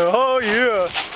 Oh yeah!